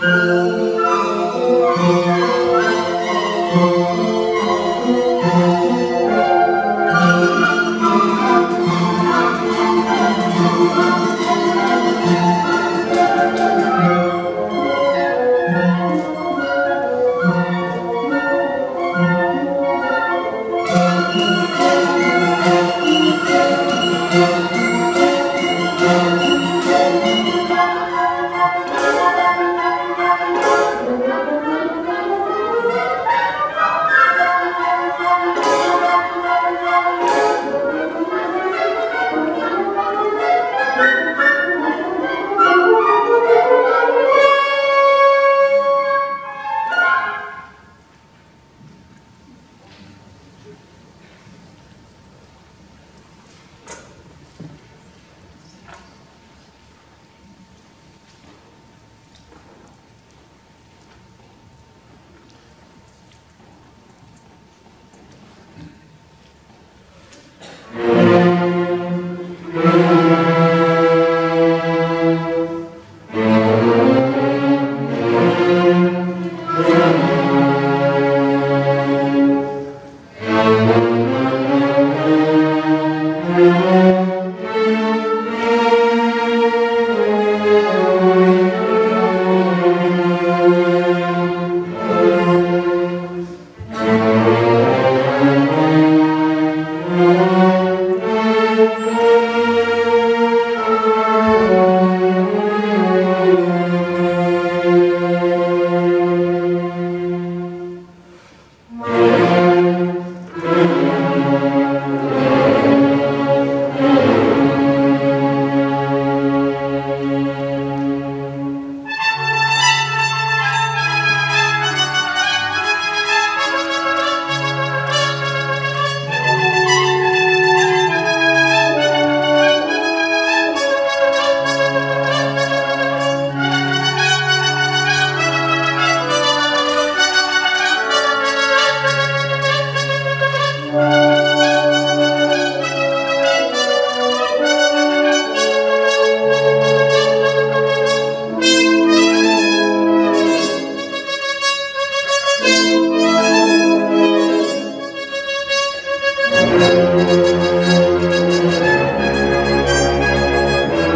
Música